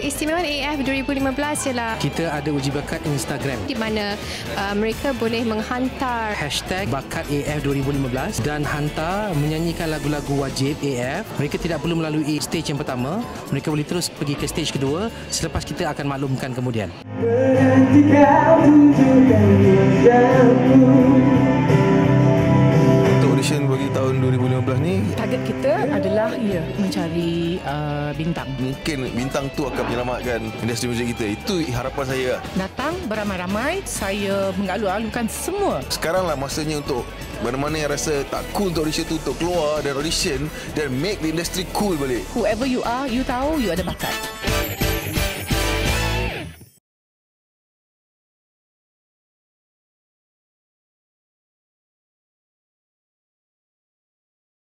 Keistimewaan AF 2015 ialah Kita ada uji bakat Instagram. di mana uh, mereka boleh menghantar Hashtag Bakat AF 2015 dan hantar menyanyikan lagu-lagu wajib AF. Mereka tidak perlu melalui stage yang pertama. Mereka boleh terus pergi ke stage kedua selepas kita akan maklumkan kemudian. Berhenti kau tunjukkan 2015 ni Target kita adalah ya mencari uh, bintang. mungkin bintang tu akan menyelamatkan industri muzik kita. Itu harapan saya. Datang beramai-ramai, saya mengalu-alukan semua. Sekarang lah masanya untuk mana-mana yang rasa tak cool untuk audition tu untuk keluar dan audition dan make the industry cool balik. Whoever you are, you tahu you ada bakat.